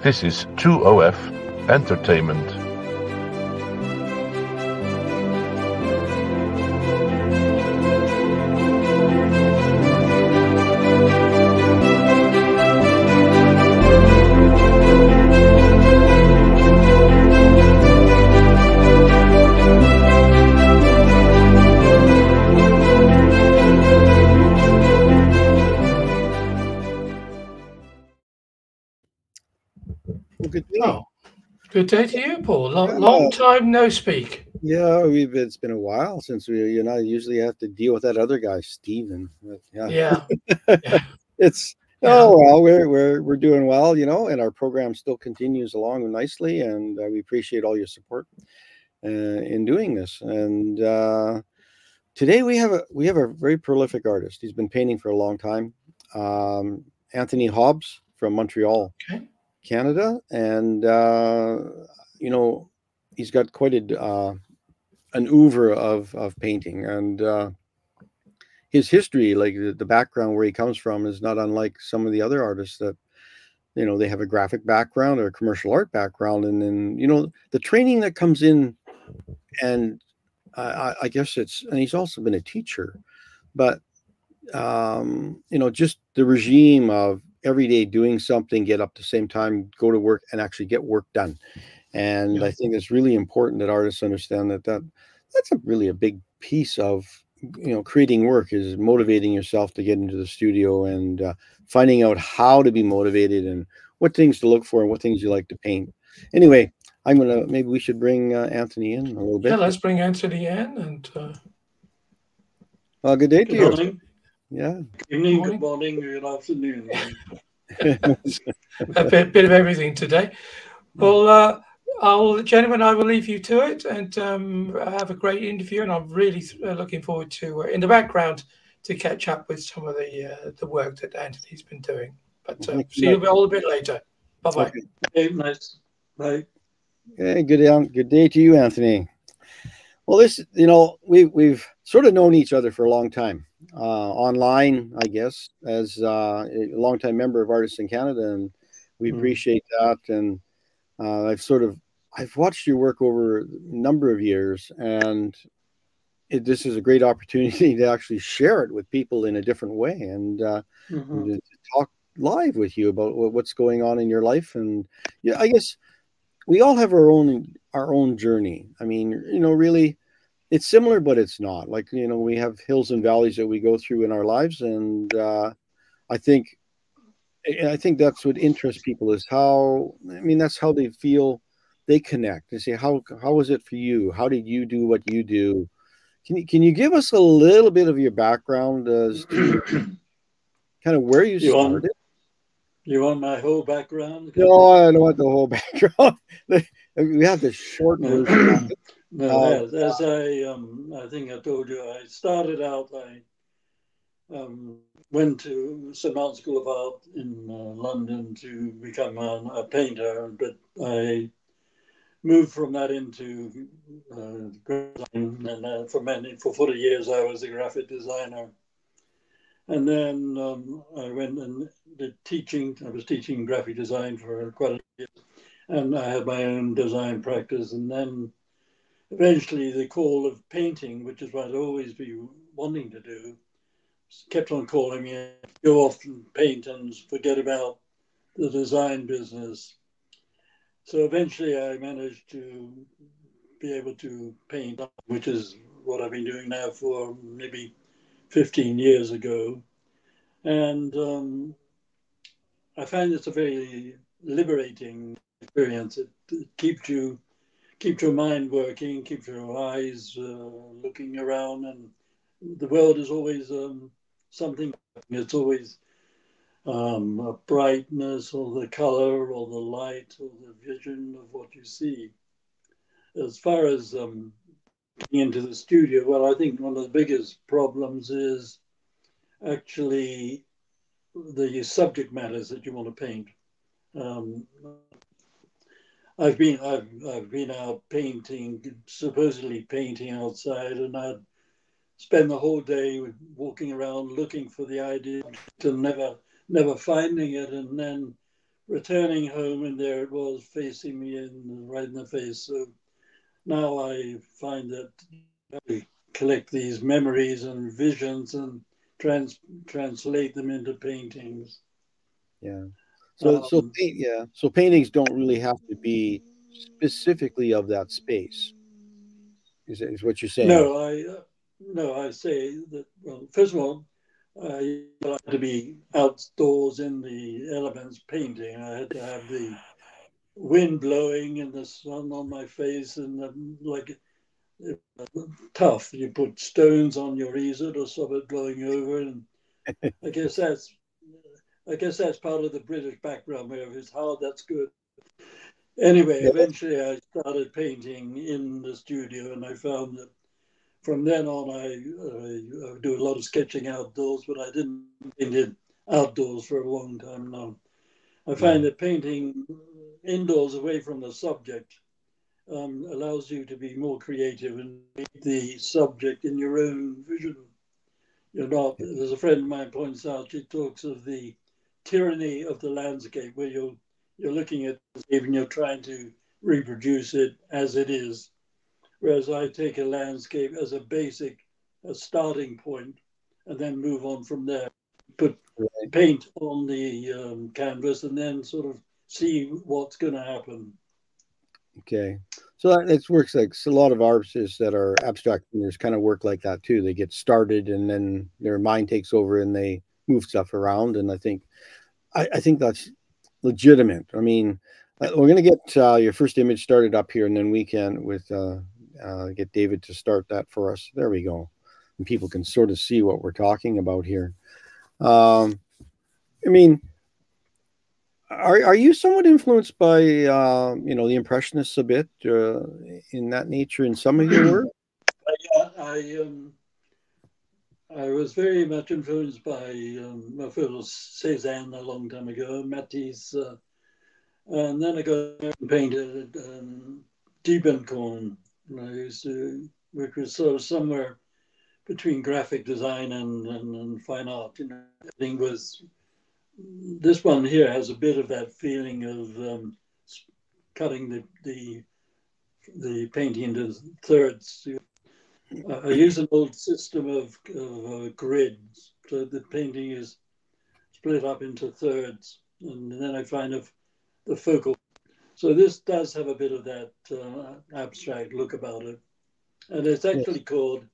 This is 2OF Entertainment. Good day to you, Paul. Long, long time no speak. Yeah, we've it's been a while since we you know usually have to deal with that other guy, Steven. But, yeah. Yeah. It's Yeah. oh well, we're we're we're doing well, you know, and our program still continues along nicely, and uh, we appreciate all your support uh, in doing this. And uh, today we have a we have a very prolific artist. He's been painting for a long time, um, Anthony Hobbs from Montreal. Okay. Canada, and uh, you know he's got quite a uh, an oeuvre of of painting, and uh, his history, like the, the background where he comes from, is not unlike some of the other artists that you know they have a graphic background or a commercial art background, and then you know the training that comes in, and I, I- I guess it's and he's also been a teacher, but um, you know just the regime of every day doing something, get up the same time, go to work, and actually get work done. And Yeah. I think it's really important that artists understand that that that's a really a big piece of you know creating work is motivating yourself to get into the studio and uh, finding out how to be motivated and what things to look for and what things you like to paint. Anyway, I'm gonna maybe we should bring uh, Anthony in a little bit. Yeah, let's bring Anthony in and uh, Well, good day to Good you. morning, Yeah. good evening, Morning. good morning, good afternoon. a bit, bit of everything today. Well, uh, I'll, gentlemen, I will leave you to it and um, have a great interview. And I'm really uh, looking forward to, uh, in the background, to catch up with some of the uh, the work that Anthony's been doing. But uh, see you all a bit later. Bye bye. Okay. Okay, nice. Bye. Hey, good day, good day to you, Anthony. Well, this, you know, we we've sort of known each other for a long time, online, I guess, as uh, a longtime member of Artists in Canada, and we Mm. appreciate that. And uh, I've sort of I've watched your work over a number of years, and it, this is a great opportunity to actually share it with people in a different way and uh, Mhm. to, to talk live with you about what's going on in your life. And yeah, I guess we all have our own our own journey. I mean, you know, really, it's similar, but it's not. Like you know, we have hills and valleys that we go through in our lives, and uh, I think I think that's what interests people is how. I mean, that's how they feel. They connect. They say, "How how was it for you? How did you do what you do?" Can you can you give us a little bit of your background as to kind of where you You want- started? You want my whole background? No, I don't want the whole background. we have the short version. it. No, Uh, as, as I um, I think I told you, I started out. I um, went to St Martin's School of Art in uh, London to become a, a painter, but I moved from that into uh, graphic design, and uh, for many for forty years I was a graphic designer. And then um, I went and did teaching. I was teaching graphic design for quite a year, and I had my own design practice. And then eventually the call of painting, which is what I'd always be wanting to do, kept on calling me. Go off and paint and forget about the design business. So eventually I managed to be able to paint, which is what I've been doing now for maybe 15 years ago. And um, I find it's a very liberating experience. It, it keeps you keeps your mind working, keeps your eyes uh, looking around, and the world is always um, something. It's always um, a brightness, or the color, or the light, or the vision of what you see. As far as um, into the studio, well, I think one of the biggest problems is actually the subject matters that you want to paint. Um, I've been I've I've been out painting, supposedly painting outside, and I'd spend the whole day walking around looking for the idea and never never finding it, and then returning home, and there it was facing me in right in the face. So now I find that I collect these memories and visions and trans translate them into paintings. Yeah. So, um, so paint, yeah. So paintings don't really have to be specifically of that space. Is, is what you're saying? No, I uh, no, I say that. Well, first of all, I had to be outdoors in the elements painting. I had to have the wind blowing and the sun on my face, and um, like tough. You put stones on your easel or stop it blowing over, and I guess that's I guess that's part of the British background where if it's hard, that's good. Anyway, eventually I started painting in the studio, and I found that from then on I, I, I do a lot of sketching outdoors, but I didn't paint outdoors for a long time now. I find that painting indoors away from the subject um, allows you to be more creative and meet the subject in your own vision. You're not, as a friend of mine points out, she talks of the tyranny of the landscape where you're, you're looking at even you're trying to reproduce it as it is. Whereas I take a landscape as a basic, a starting point, and then move on from there. Put right. paint on the um, canvas and then sort of see what's going to happen. Okay. So that it works like so a lot of artists that are abstract painters kind of work like that too. They get started and then their mind takes over and they move stuff around. And I think, I, I think that's legitimate. I mean, uh, we're going to get uh, your first image started up here and then we can with uh, uh, get David to start that for us. There we go. And people can sort of see what we're talking about here. Um, I mean, are are you somewhat influenced by uh, you know the impressionists a bit uh, in that nature in some of your work? Yeah, I um, I was very much influenced by um, my fellow Cézanne a long time ago, Matisse, uh, and then I got painted um, Diebenkorn, to, which was sort of somewhere between graphic design and, and, and fine art. You know, I think was this one here has a bit of that feeling of um, cutting the, the the painting into thirds. Uh, I use an old system of, of uh, grids, so the painting is split up into thirds, and then I find of the focal. So this does have a bit of that uh, abstract look about it, and it's actually yes. called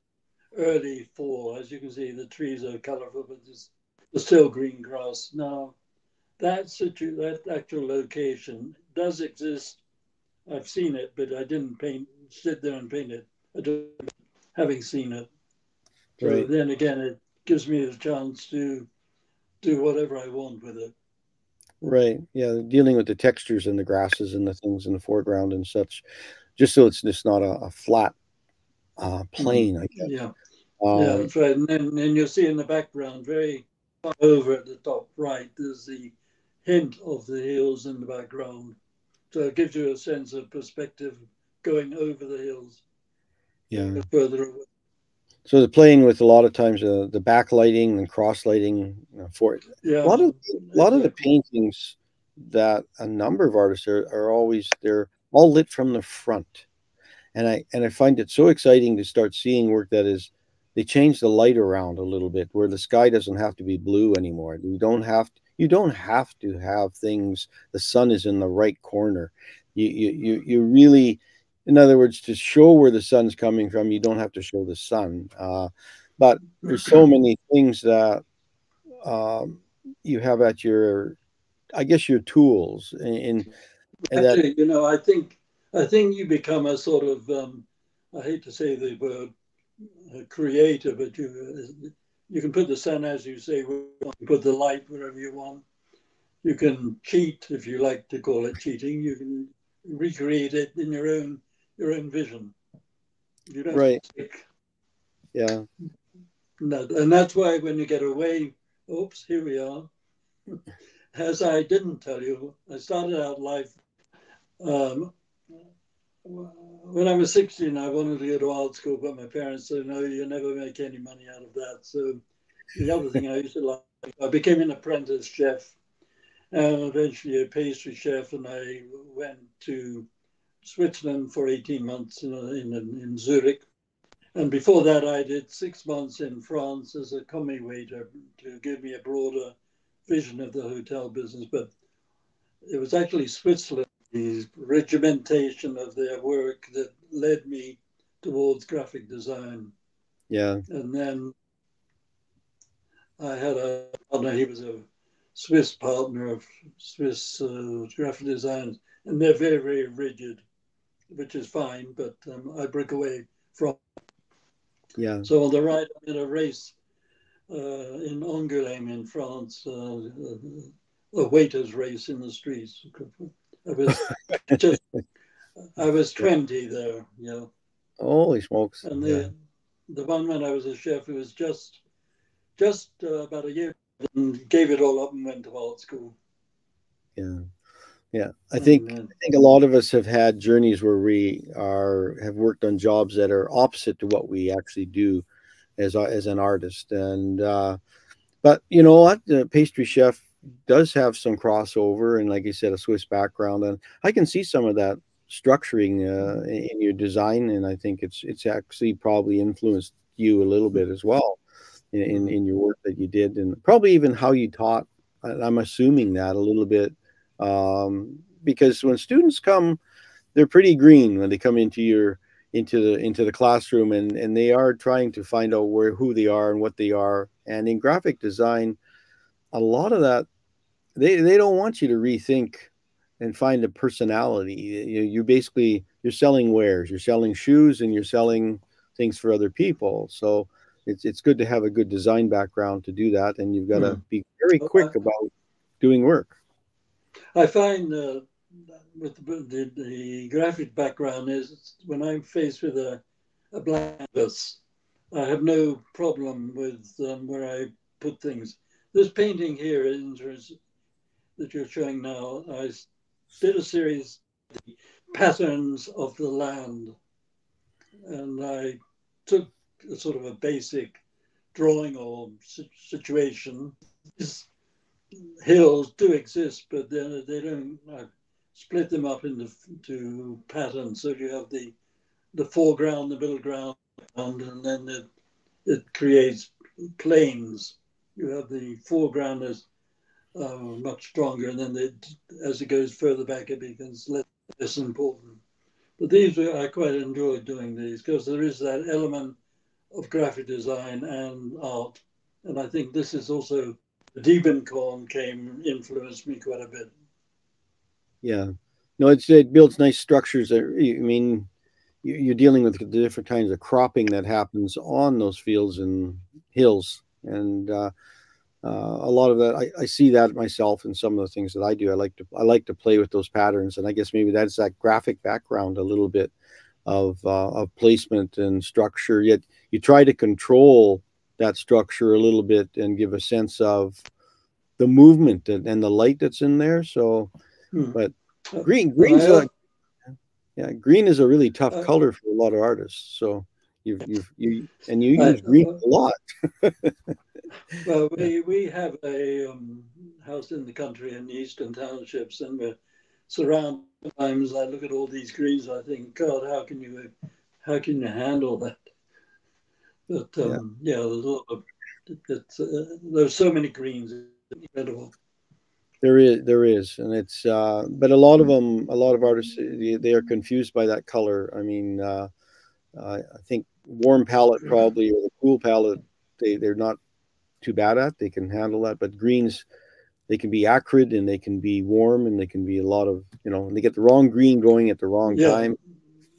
early fall. As you can see, the trees are colorful, but there's the still green grass. Now, that situ that actual location does exist. I've seen it, but I didn't paint, sit there and paint it. I don't, having seen it. So right. then again, it gives me a chance to do whatever I want with it. Right. Yeah. Dealing with the textures and the grasses and the things in the foreground and such, just so it's just not a, a flat uh, plane, I guess. Yeah. Um, yeah, that's right. And then and you'll see in the background, very over at the top right, there's the hint of the hills in the background. So it gives you a sense of perspective going over the hills. Yeah. Further away. So the playing with a lot of times uh, the backlighting and cross lighting uh, for it. Yeah. A lot of a lot of the paintings that a number of artists are, are always they're all lit from the front. And I and I find it so exciting to start seeing work that is they change the light around a little bit where the sky doesn't have to be blue anymore. You don't have to, you don't have to have things. The sun is in the right corner. You you you, you really, in other words, to show where the sun's coming from, you don't have to show the sun. Uh, but there's so many things that um, you have at your, I guess, your tools. And, and Actually, that, you know, I think I think you become a sort of um, I hate to say the word creative, but you you can put the sun as you say, you put the light wherever you want. You can cheat if you like to call it cheating. You can recreate it in your own your own vision. You don't right. Yeah. and that's why when you get away, oops, here we are. As I didn't tell you, I started out life um, when I was 16, I wanted to go to art school, but my parents said, no, you never make any money out of that. So the other thing I used to like, I became an apprentice chef. and eventually a pastry chef, and I went to Switzerland for 18 months in, in, in Zurich. And before that, I did six months in France as a commis waiter to give me a broader vision of the hotel business. But it was actually Switzerland, the regimentation of their work that led me towards graphic design. Yeah. And then I had a partner, he was a Swiss partner of Swiss uh, graphic design, and they're very, very rigid, which is fine, but um, I break away from. Yeah. So on the right, in a race uh, in Angoulême in France, uh, a waiter's race in the streets. I was just, I was 20 there, you know. Holy smokes. And the, yeah. the one when I was a chef, it was just, just uh, about a year and gave it all up and went to art school. Yeah. Yeah. I think I think a lot of us have had journeys where we are have worked on jobs that are opposite to what we actually do as as an artist. And uh but you know what? The pastry chef does have some crossover and like I said, a Swiss background. And I can see some of that structuring uh, in your design. And I think it's it's actually probably influenced you a little bit as well in, in your work that you did and probably even how you taught i'm assuming that a little bit um, because when students come they're pretty green when they come into your into the into the classroom and and they are trying to find out where who they are and what they are and in graphic design a lot of that they they don't want you to rethink and find a personality you, you basically you're selling wares you're selling shoes and you're selling things for other people so it's it's good to have a good design background to do that, and you've got to mm. be very quick about doing work. I find uh, with the, the, the, graphic background is when I'm faced with a, a blank canvas, I have no problem with um, where I put things. This painting here that you're showing now, I did a series the patterns of the land, and I took a sort of a basic drawing or situation. These hills do exist, but they, they don't uh, split them up into, into patterns. So you have the the foreground, the middle ground, and then it, it creates planes. You have the foreground as uh, much stronger, and then as it goes further back, it becomes less, less important. But these I quite enjoy doing these because there is that element of graphic design and art. And I think this is also Diebenkorn came influenced me quite a bit. Yeah, no, it's it builds nice structures. That, I mean, you're dealing with the different kinds of cropping that happens on those fields and hills, and uh, uh, a lot of that I, I, see that myself in some of the things that I do. I like to I like to play with those patterns, and I guess maybe that's that graphic background a little bit of uh, of placement and structure. Yet you try to control that structure a little bit and give a sense of the movement and, and the light that's in there. So, hmm. but green green's a, yeah green is a really tough uh, color for a lot of artists. So you've you've you and you use green a lot. well, we we have a um, house in the country in eastern townships, and we're surrounded. Times I look at all these greens, I think, God, how can you how can you handle that? But um, yeah. yeah, there's a lot of uh, there's so many greens, incredible. There is, there is, and it's, uh, but a lot of them, a lot of artists, they, they are confused by that color. I mean, uh, I think warm palette probably or the cool palette, they they're not too bad at. They can handle that, but greens, they can be acrid and they can be warm and they can be a lot of, you know, And they get the wrong green going at the wrong yeah. time.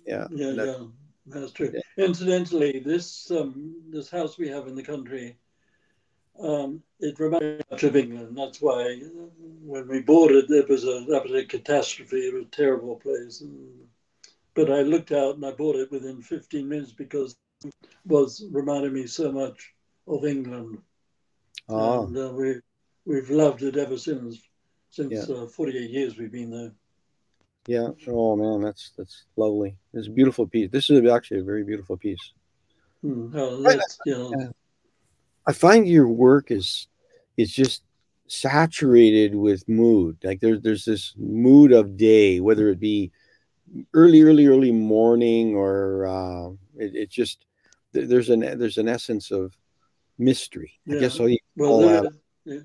Yeah, yeah, yeah. That's true. Yeah. Incidentally, this um, this house we have in the country, um, it reminds me much of England. That's why when we bought it, it was a that was a catastrophe. It was a terrible place. And, but I looked out and I bought it within 15 minutes because it was reminding me so much of England. Oh. And uh, we we've loved it ever since. Since yeah. uh, 48 years we've been there. Yeah. Oh man, that's that's lovely. It's a beautiful piece. This is actually a very beautiful piece. Oh, that's, you know. I find your work is is just saturated with mood. Like there's there's this mood of day, whether it be early, early, early morning or uh, it, it just there's an there's an essence of mystery. Yeah. I guess I'll well, there, yeah.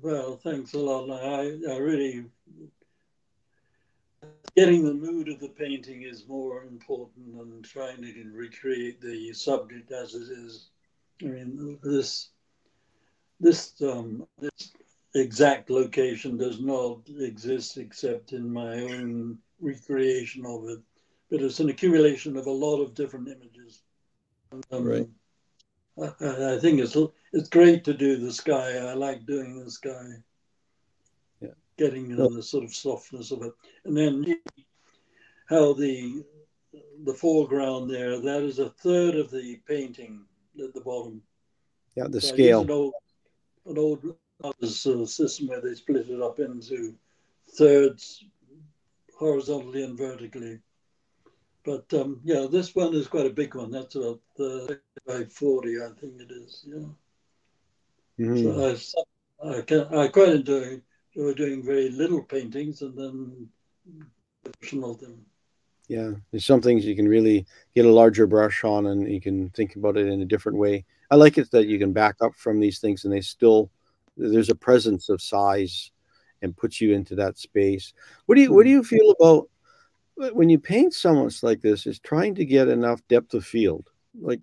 well, thanks a lot. I I really getting the mood of the painting is more important than trying to recreate the subject as it is. I mean, this this um, this exact location does not exist except in my own recreation of it, but it's an accumulation of a lot of different images. Um, right. I, I, think it's it's great to do the sky. I like doing the sky. Getting you know, the sort of softness of it, and then how the the foreground there that is a third of the painting at the bottom. Yeah, the so scale. An old, an old uh, system where they split it up into thirds horizontally and vertically. But um, yeah, this one is quite a big one. That's about uh, by 40, I think it is. Yeah. Mm-hmm. So I, I, can, I quite enjoy, enjoy doing very little paintings and then some of them. Yeah, there's some things you can really get a larger brush on and you can think about it in a different way. I like it that you can back up from these things and they still, there's a presence of size and puts you into that space. What do you what do you feel about when you paint someone like this? Is trying to get enough depth of field, like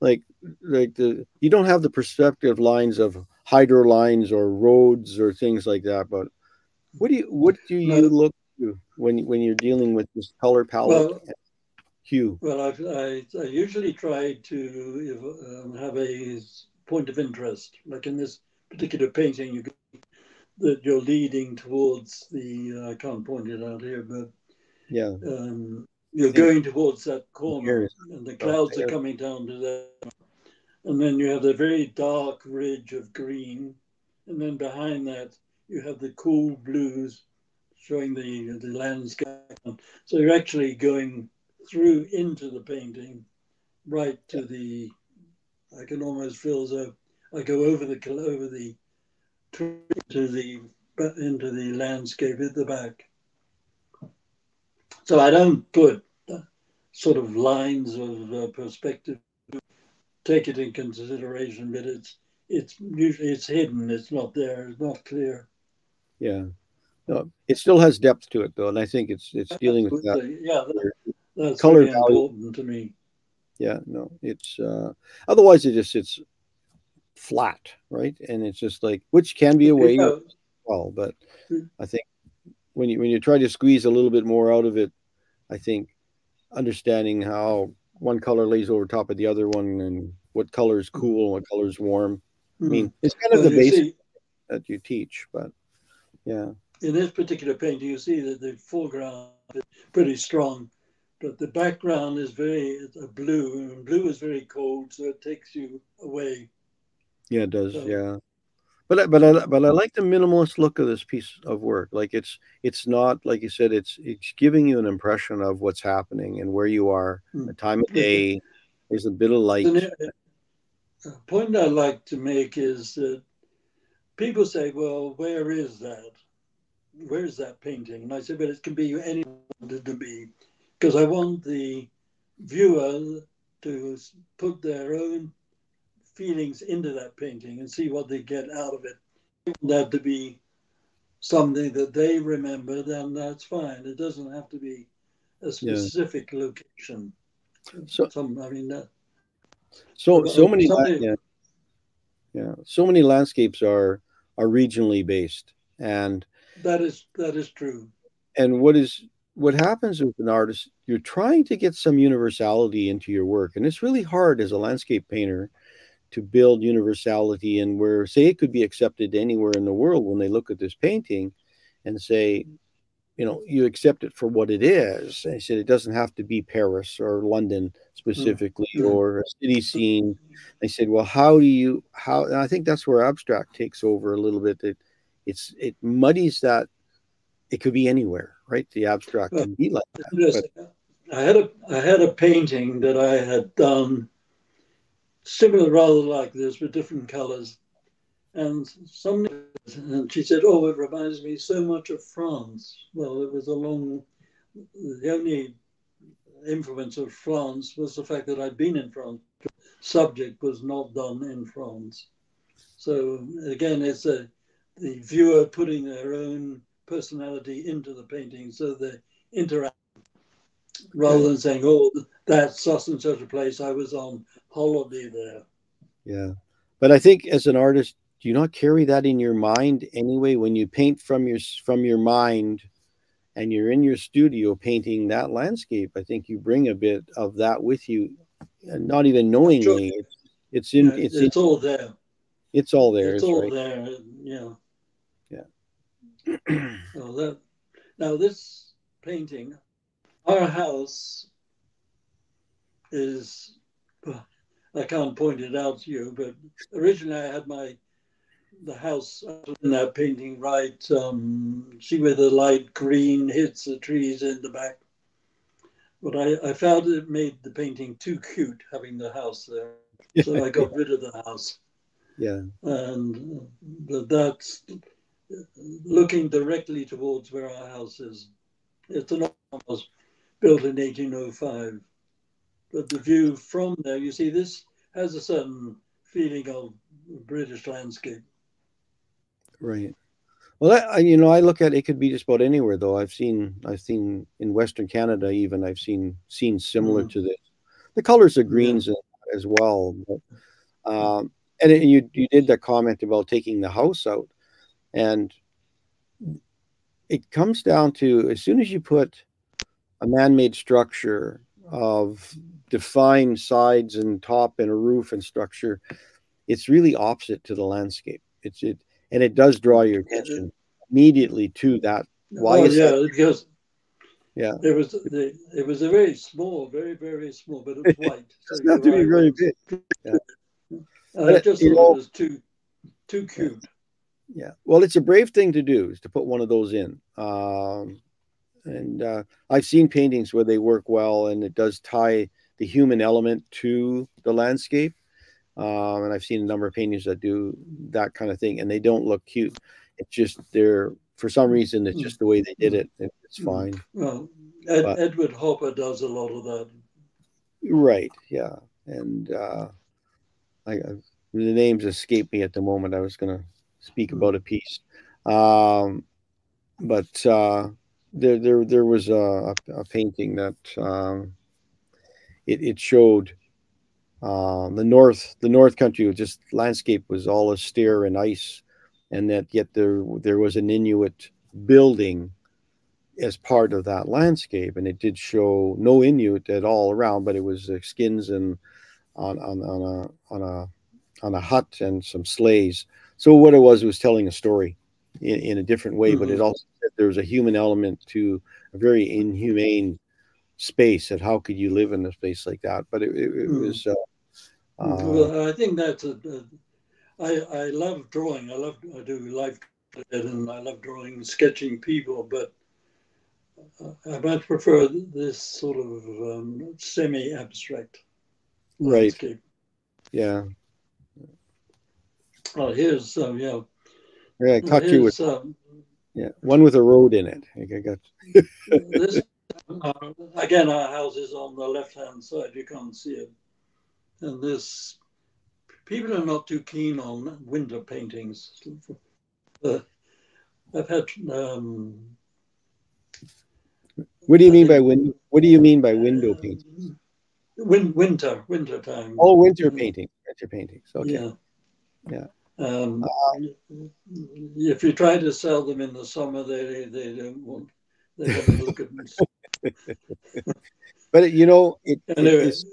like like the you don't have the perspective lines of hydro lines or roads or things like that. But what do you what do you look to when when you're dealing with this color palette? Well, hue. Well, I, I, I usually try to um, have a point of interest, like in this particular painting, you that you're leading towards the uh, I can't point it out here, but yeah, um, you're going towards that corner, and the clouds are coming down to that, and then you have the very dark ridge of green, and then behind that you have the cool blues showing the the landscape. So you're actually going through into the painting, right to the. I can almost feel as though I go over the over the to the into the landscape at the back. So I don't put sort of lines of uh, perspective take it in consideration, but it's it's usually it's hidden. It's not there. It's not clear. Yeah, no, it still has depth to it though, and I think it's it's dealing with that. Yeah, that, that's color really important to me. Yeah, no, it's uh, otherwise it just it's flat, right? And it's just like which can be a way yeah. well, but hmm. I think when you when you try to squeeze a little bit more out of it, I think understanding how one color lays over top of the other one and what color is cool and what color is warm. Mm-hmm. I mean, hmm. it's kind of well, the basic see, that you teach, but yeah. In this particular painting, you see that the foreground is pretty strong, but the background is very blue, and blue is very cold, so it takes you away yeah, it does. So, yeah. But but I but I like the minimalist look of this piece of work. Like it's it's not like you said. It's it's giving you an impression of what's happening and where you are, hmm. the time of day. There's a bit of light. A point I like to make is that people say, "Well, where is that? Where is that painting?" And I say, "But it can be anyone to be, because I want the viewer to put their own feelings into that painting and see what they get out of it. That to be something that they remember, then that's fine. It doesn't have to be a specific yeah. location. So, Some, I mean, that, so so many, somebody, yeah, yeah, so many landscapes are are regionally based, and that is that is true. And what is what happens with an artist? You're trying to get some universality into your work, and it's really hard as a landscape painter to build universality and where say it could be accepted anywhere in the world when they look at this painting and say you know you accept it for what it is. I said it doesn't have to be paris or london specifically mm-hmm. or a city scene. I said well how do you how and i think that's where abstract takes over a little bit it it's it muddies that it could be anywhere right? The abstract can be like that i had a i had a painting that i had done similar, rather like this, with different colors. And some and she said, "Oh, it reminds me so much of France." Well, it was a long. The only influence of France was the fact that I'd been in France. Subject was not done in France, so again, it's a the viewer putting their own personality into the painting, so they interact rather than saying, "Oh, that's such and such a place. I was on holiday there." Yeah, but I think as an artist, do you not carry that in your mind anyway? When you paint from your from your mind, and you're in your studio painting that landscape, I think you bring a bit of that with you, not even knowingly. It's, it's in. Yeah, it's, it's in, all there. It's all there. It's all right? there. Yeah. Yeah. so that now this painting, our house is. I can't point it out to you, but originally I had my the house in that painting right. Um, see where the light green hits the trees in the back. But I, I found it made the painting too cute having the house there, so I got rid of the house. Yeah, and but that's looking directly towards where our house is. It's an house built in 1805. But the view from there, you see, this has a certain feeling of British landscape. Right. Well, that, you know, I look at it could be just about anywhere, though. I've seen, I've seen in Western Canada, even I've seen scenes similar mm. to this. The colors of greens yeah. as well. But, um, and it, you you did that comment about taking the house out, and it comes down to as soon as you put a man-made structure of defined sides and top and a roof and structure, it's really opposite to the landscape. It's it and it does draw your attention immediately to that. Why oh, yeah, that? because yeah, it was the, it was a very small, very very small, but it was white. It's not to be very big. Yeah. Uh, I just thought it was too too cute. Yeah, well, it's a brave thing to do is to put one of those in. Um, and uh, I've seen paintings where they work well, and it does tie the human element to the landscape. Um, and I've seen a number of paintings that do that kind of thing, and they don't look cute. It's just they're for some reason it's just the way they did it. It's mm. fine. Well, Ed, but, Edward Hopper does a lot of that. Right. Yeah. And uh, I, I, the names escape me at the moment. I was going to speak mm. about a piece, um, but uh, there there there was a, a painting that um, it, it showed uh, the north the north country just landscape was all austere and ice, and that yet there there was an Inuit building as part of that landscape, and it did show no Inuit at all around, but it was uh, skins and on on on a on a on a hut and some sleighs. So what it was it was telling a story in, in a different way, mm-hmm. but it mm-hmm. also there was a human element to a very inhumane space and how could you live in a space like that but it, it, it mm. was uh, uh, well i think that's a, a I, I love drawing i love i do life and i love drawing sketching people but i much prefer this sort of um, semi-abstract right landscape. yeah oh here's uh, yeah yeah i caught you with um, yeah one with a road in it i got this uh, again, our house is on the left-hand side. You can't see it. And this, people are not too keen on window paintings. Uh, I've had. Um, what do you mean by window? What do you mean by window painting? Win, winter, winter time. Oh, winter painting, winter paintings. Okay. Yeah. Yeah. Um, um, if you try to sell them in the summer, they they don't want. They don't look at me. but you know, it, it's,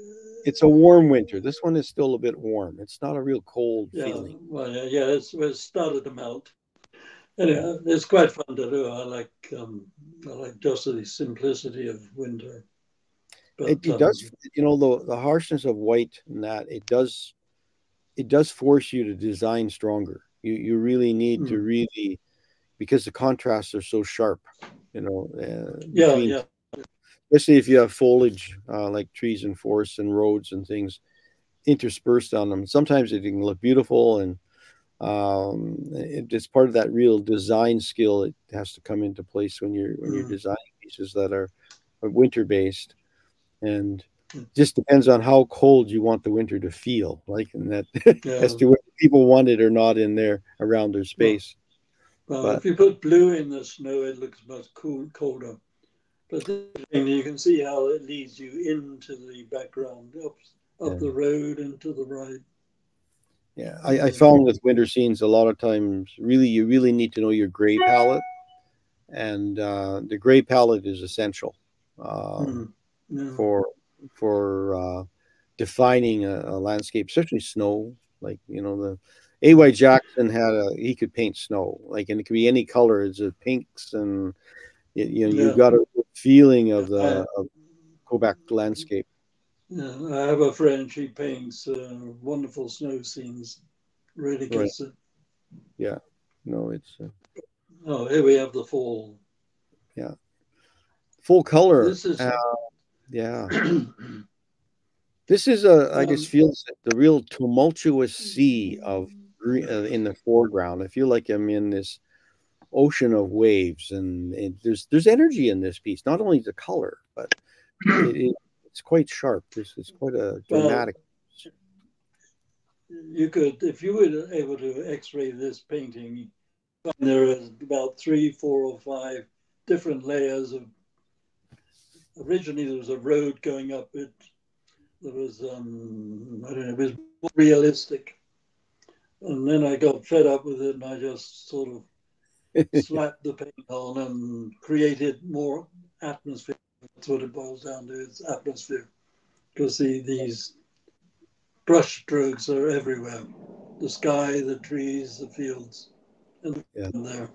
it's a warm winter. This one is still a bit warm. It's not a real cold yeah, feeling. Well, yeah, it's, it's started to melt. Anyway, it's quite fun to do. I like um, I like just the simplicity of winter. But, it, it um, does, you know, the the harshness of white and that it does, it does force you to design stronger. You you really need to hmm. really, because the contrasts are so sharp. You know. Uh, yeah, yeah especially if you have foliage uh, like trees and forests and roads and things interspersed on them. Sometimes it can look beautiful, and um, it, it's part of that real design skill that has to come into place when you're when you're Mm. designing pieces that are, are winter based, and Mm. Just depends on how cold you want the winter to feel, like and that Yeah. as to whether people want it or not in there around their space. Well, But- if you put blue in the snow, it looks much cool, colder. But you can see how it leads you into the background, up, up Yeah. the road and to the right. Yeah, I, I found with winter scenes a lot of times really you really need to know your gray palette, and uh, the gray palette is essential uh, Mm. Yeah. for for uh, defining a, a landscape, especially snow. Like you know the A.Y. Jackson had a he could paint snow like and it could be any color. It's a pinks and you, you know Yeah. you've got a feeling of the of Quebec landscape. Yeah, I have a friend, she paints uh, wonderful snow scenes. Really Right. gets it. No, it's uh, Oh, here we have the fall. Yeah. Full color. This is Uh, yeah. This is a, I just feel the real tumultuous sea of uh, in the foreground. I feel like I'm in this ocean of waves, and, and there's there's energy in this piece. Not only the color, but it, it, it's quite sharp. This is quite a Well, dramatic. you could, if you were able to X-ray this painting, there is about three, four, or five different layers of. Originally, there was a road going up it. There was, um, I don't know, it was more realistic. And then I got fed up with it, and I just sort of slapped the paint on and created more atmosphere. That's what it boils down to. It's atmosphere, because the, these brush strokes are everywhere. The sky, the trees, the fields, and Yeah. there.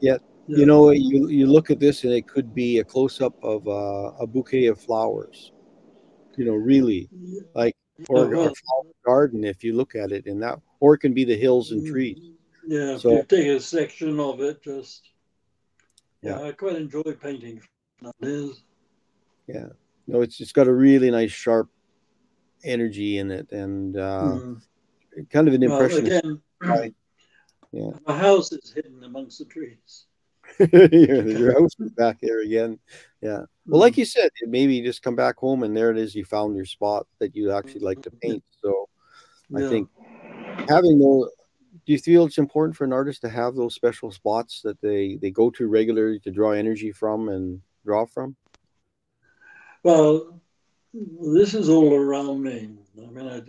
Yeah, You know, you you look at this, and it could be a close up of uh, a bouquet of flowers. You know, really, like or, Yeah, well- a flower garden if you look at it in that, or it can be the hills and trees. Yeah, if So- you take a section of it, just Yeah. yeah, I quite enjoy painting. That is, No, it's it's got a really nice sharp energy in it, and uh, Mm. kind of an well, impression. again, Right. Yeah. my house is hidden amongst the trees. Your, house is back there again. Yeah. Well, like hmm. you said, maybe you just come back home and there it is. You found your spot that you actually like to paint. Mm-hmm. So I think having those. Do you feel it's important for an artist to have those special spots that they they go to regularly to draw energy from and draw from? Well, this is all around me. I mean, I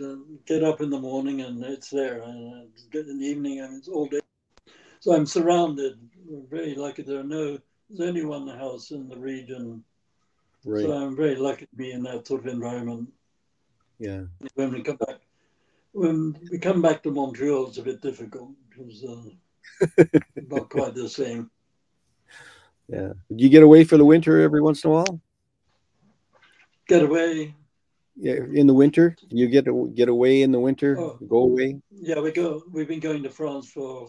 get up in the morning and it's there, and get in the evening and it's all day. So I'm surrounded. I'm very lucky. There are no. There's only one house in the region, Right. so I'm very lucky to be in that sort of environment. Yeah. When we come back, when we come back to Montreal, it's a bit difficult because uh, not quite the same. Yeah. Do you get away for the winter every once in a while? Get away. Yeah. In the winter, you get to get away in the winter. Oh. Go away. Yeah, we go. We've been going to France for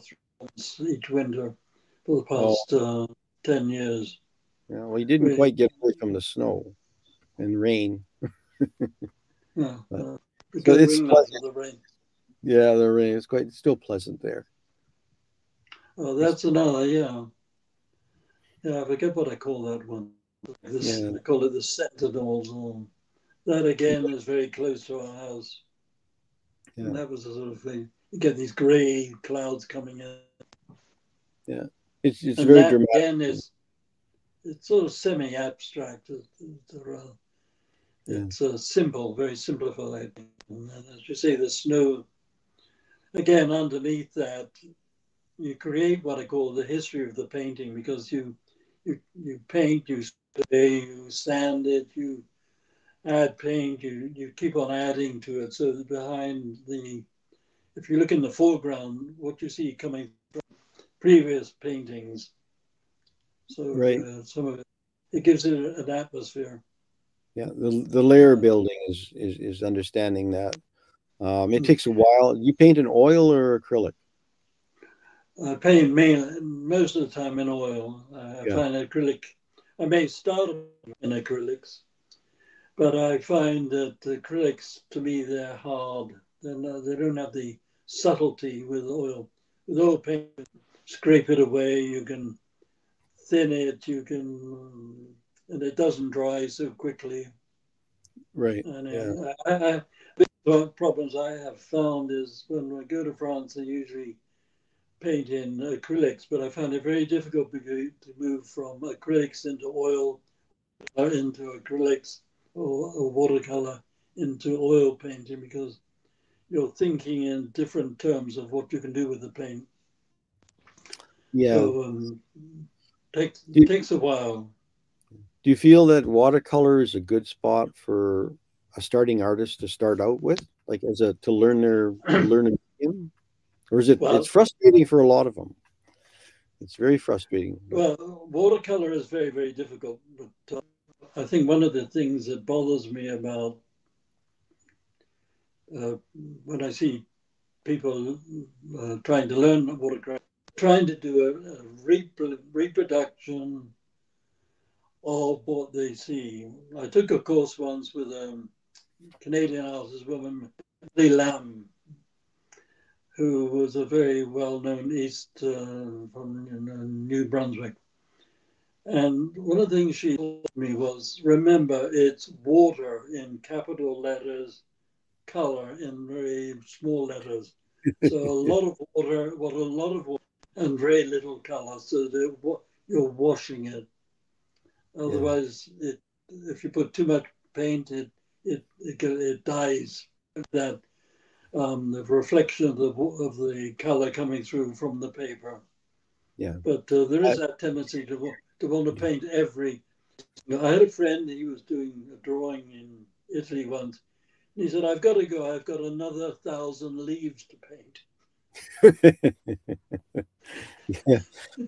each winter for the Oh. past uh, ten years. Yeah. Well, you didn't Really? quite get away from the snow and rain. Yeah, But- uh, so it's pleasant. the rain. Yeah, the rain is quite still pleasant there. Oh, that's another. Yeah, yeah. I forget what I call that one. This, Yeah. I call it the Sentinels. Or, that again is very close to our house. Yeah. And that was the sort of thing. You get these grey clouds coming in. It's it's and very dramatic. again is it's sort of semi-abstract. It's, uh, Yeah. it's uh, simple, very simplified. And then, as you say, the snow. Again, underneath that, you create what I call the history of the painting because you you you paint, you spray, you sand it, you add paint, you you keep on adding to it. So behind the, if you look in the foreground, what you see coming previous paintings. So Right. uh, some of it, it gives it an atmosphere. Yeah, the the layer building is is is understanding that. Um, it Mm. takes a while. You paint in oil or acrylic? I paint mainly, most of the time in oil. I Yeah. find acrylic. I may start in acrylics, but I find that the acrylics, to me, they're hard. They're not, they don't have the subtlety with oil. With oil paint, scrape it away, you can thin it, you can, and it doesn't dry so quickly. Right. And yeah. Uh, I, I, the problems I have found is when I go to France, I usually paint in acrylics, but I found it very difficult to move from acrylics into oil or into acrylics or, or watercolor into oil painting because you're thinking in different terms of what you can do with the paint. Yeah. So, um, takes you, takes a while. Do you feel that watercolor is a good spot for a starting artist to start out with, like as a to learn their learn a medium, or is it? Well, it's frustrating for a lot of them. It's very frustrating. Well, watercolor is very very difficult, but uh, I think one of the things that bothers me about uh, when I see people uh, trying to learn watercolor, trying to do a, a rep- reproduction of what they see. I took a course once with a Canadian artist woman, Lee Lam, who was a very well-known East uh, from you know, New Brunswick. And one of the things she told me was, remember, it's water in capital letters, color in very small letters. So a lot of water, what a lot of water, and very little color. So you're washing it. Otherwise, yeah. it, if you put too much paint, it it it, it dies. That um, the reflection of the of the color coming through from the paper. Yeah. But uh, there is I, that tendency to to want to paint every. You know, I had a friend. He was doing a drawing in Italy once. he said, "I've got to go. I've got another thousand leaves to paint." yeah,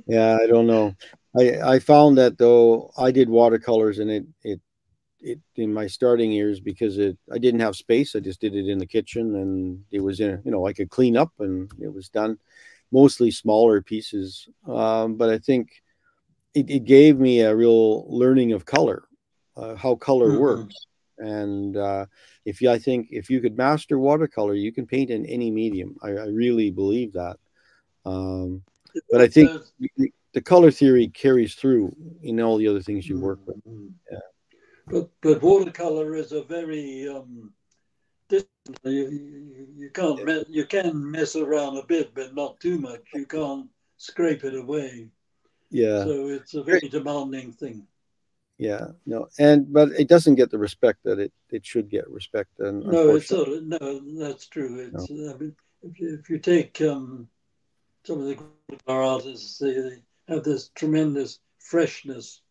yeah. I don't know. I I found that though I did watercolors and it it it in my starting years because it I didn't have space. I just did it in the kitchen and it was in you know I could clean up and it was done. Mostly smaller pieces, um, but I think it, it, gave me a real learning of color, uh, how color mm-hmm. works. And uh, if you, I think if you could master watercolor, you can paint in any medium. I, I really believe that. Um, but I think the color theory carries through in all the other things you work with. Mm-hmm. Yeah. But but watercolor is a very um, you, you, you can't yeah. you can mess around a bit, but not too much. You can't scrape it away. Yeah. So it's a very demanding thing. Yeah. No. And but it doesn't get the respect that it it should get respect. And no, it's not. No, that's true. It's no. I mean, if you, if you take um, some of the artists, they, they have this tremendous freshness.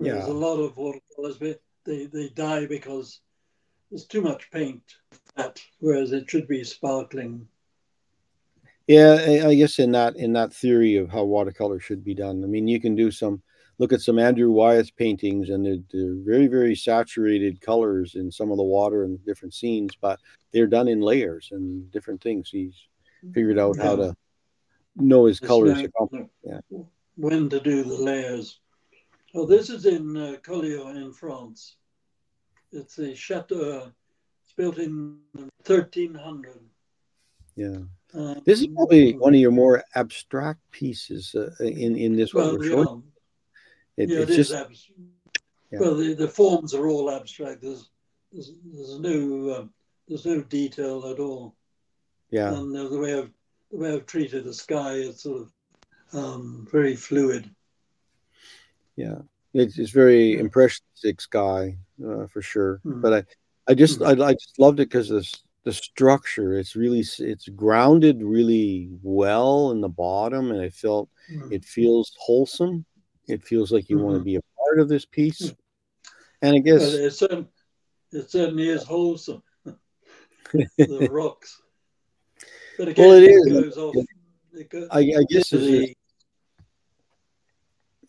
Yeah. There's a lot of watercolors, but they, they die because there's too much paint at, whereas it should be sparkling. Yeah, I guess in that in that theory of how watercolor should be done. I mean, you can do some look at some Andrew Wyeth paintings, and they're, they're very very saturated colors in some of the water and different scenes, but they're done in layers and different things. He's figured out yeah. how to know his colors. yeah. When to do the layers. Oh, this is in uh, Collioure in France. It's a chateau. It's built in 1300. Yeah. Um, this is probably one of your more abstract pieces uh, in in this well, what we're. Yeah, it's it just, is yeah. Well, the, the forms are all abstract. There's there's, there's no um, there's no detail at all. Yeah. And the way I've the way I've treated the sky is sort of um, very fluid. Yeah, it's, it's very impressionistic sky uh, for sure. Mm. But I, I just mm. I, I just loved it because this the structure. It's really it's grounded really well in the bottom, and it felt mm. it feels wholesome. It feels like you mm-hmm. want to be a part of this piece. Mm. And I guess well, it, certainly, it certainly is wholesome. the rocks. But again, well, it, it is. Off, it goes, I, I, guess the,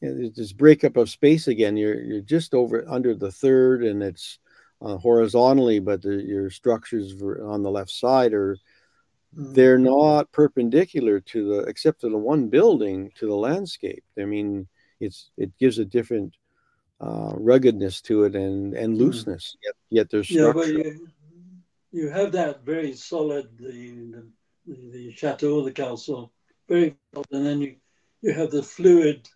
there's this breakup of space again. You're you're just over under the third, and it's uh, horizontally, but the, your structures on the left side are mm. they're not perpendicular to the except to the one building to the landscape. I mean, it's it gives a different uh, ruggedness to it and and mm. looseness. Yet, yet there's structure. Yeah, but you, you have that very solid the, the the, the chateau, the castle, very solid, and then you you have the fluid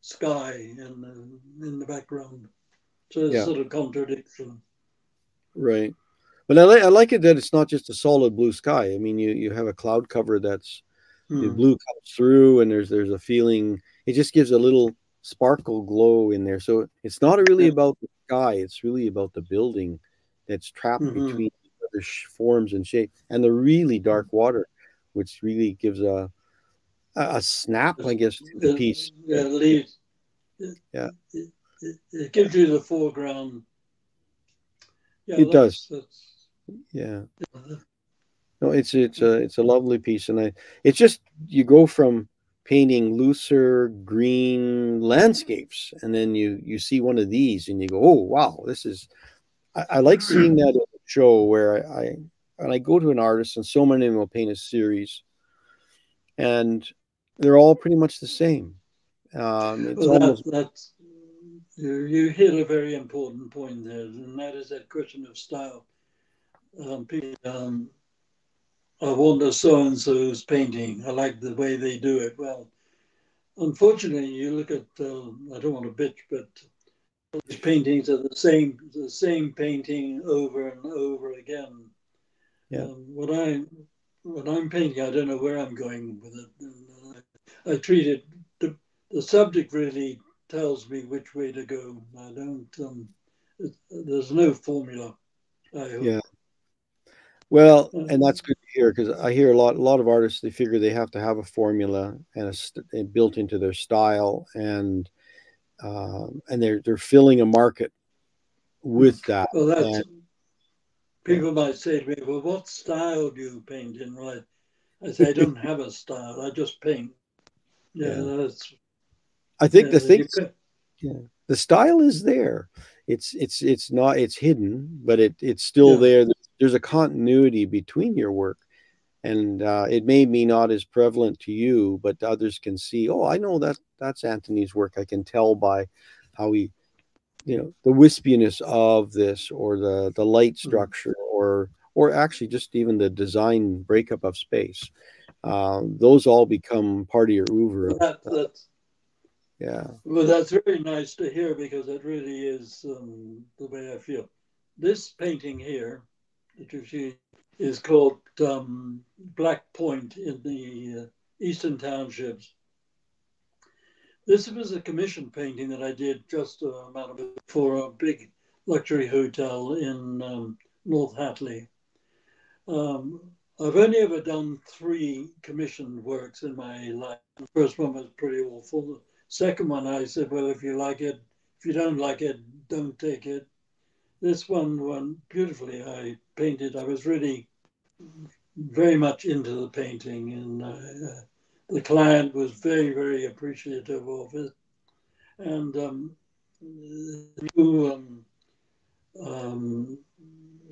sky in the, in the background. So it's Yeah. sort of contradiction. Right. But I, li- I like it that it's not just a solid blue sky. I mean, you, you have a cloud cover that's the Hmm. blue comes through, and there's there's a feeling. It just gives a little sparkle glow in there. So it's not really about the sky. It's really about the building that's trapped Mhm. between other sh- forms and shape, and the really dark water, which really gives a a, snap, I guess, to the piece. Yeah, it leaves. Yeah. It, it, it gives you the foreground. Yeah, It does. that's- Yeah. that's- No, it's it's a it's a lovely piece, and I it's just you go from painting looser green landscapes, and then you you see one of these, and you go, oh wow, this is. I, I like seeing that at a show where I, I when I go to an artist, and so many of them will paint a series, and they're all pretty much the same. Um, it's Well, almost that, that's you, you hit a very important point there, and that is that question of style. Um, people, um, I wonder so and so's painting. I like the way they do it. Well, unfortunately, you look at uh, I don't want to bitch, but these paintings are the same the same painting over and over again. Yeah. Um, when I when I'm painting, I don't know where I'm going with it. Uh, I treat it the, the subject really tells me which way to go. I don't. Um, it, there's no formula. I hope. Yeah. Well, Mhm. and that's good hear because I hear a lot, a lot of artists they figure they have to have a formula and a built into their style, and um, and they're they're filling a market with that. Well, that's And- people might say to me, "Well, what style do you paint in?" Right? I say I don't have a style. I just paint. Yeah, Yeah. that's. I think yeah, the thing, pa- the style is there. It's it's it's not it's hidden, but it it's still Yeah. there. There's a continuity between your work, and uh, it may be not as prevalent to you, but others can see. Oh, I know that that's Anthony's work. I can tell by how he, you know, the wispiness of this, or the the light Mm-hmm. structure, or or actually just even the design breakup of space. Um, those all become part of your oeuvre. that, that's Yeah. Well, that's very nice to hear because it really is um, the way I feel. This painting here, you is called um, Black Point in the uh, Eastern Townships. This was a commission painting that I did just a amount of for a big luxury hotel in um, North Hatley. Um, I've only ever done three commissioned works in my life. The first one was pretty awful. The Second one, I said, well, if you like it, if you don't like it, don't take it. This one one beautifully. I painted, I was really very much into the painting, and uh, the client was very, very appreciative of it. And um, the new um, um,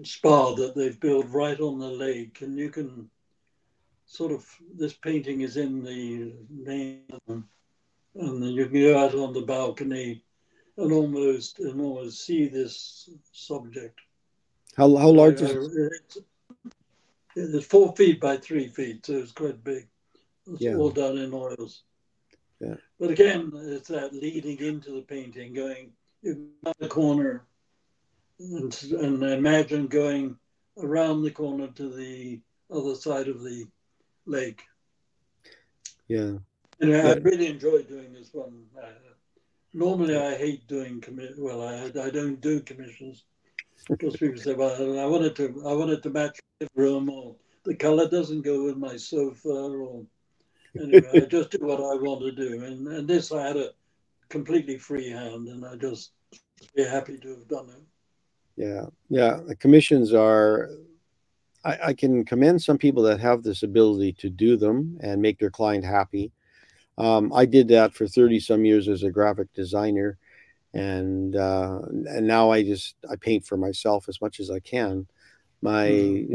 spa that they've built right on the lake, and you can sort of, this painting is in the name and then you can go out on the balcony and almost and almost see this subject. How how large is it? it's, it's four feet by three feet, so it's quite big. It's Yeah. all done in oils. Yeah. But again, it's that leading into the painting, going in the corner, and, and imagine going around the corner to the other side of the lake. Yeah. Anyway, I really enjoy doing this one. Uh, normally, I hate doing commit. Well, I I don't do commissions because people say, "Well, I wanted to I wanted to match the room, or the color doesn't go with my sofa." Or anyway, I just do what I want to do. And and this, I had a completely free hand, and I just be happy to have done it. Yeah, yeah. The commissions are. I, I can commend some people that have this ability to do them and make their client happy. Um, I did that for thirty some years as a graphic designer, and uh, and now I just I paint for myself as much as I can. My Mhm.